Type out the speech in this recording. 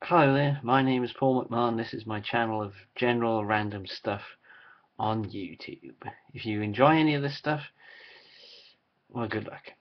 Hello there, my name is Paul McMahon. This is my channel of general random stuff on YouTube. If you enjoy any of this stuff, well, good luck.